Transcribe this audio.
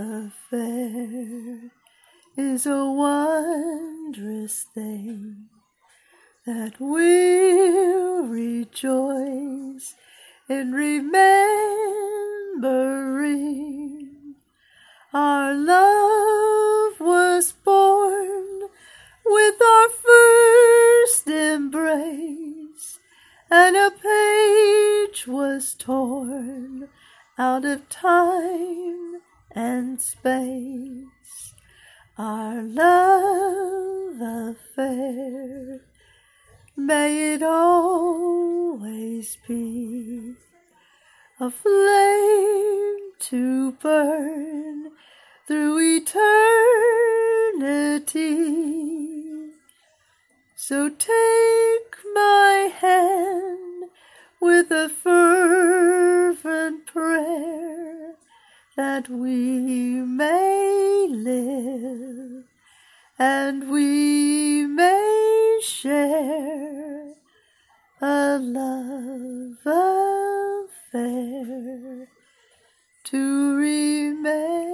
affair is a wondrous thing that we'll rejoice in remembering. Our love was born with our first embrace and a page was torn out of time and space. Our love affair, may it always be a flame to burn through eternity. So take my hand with a fervent prayer that we may live and we may share a love affair to remember.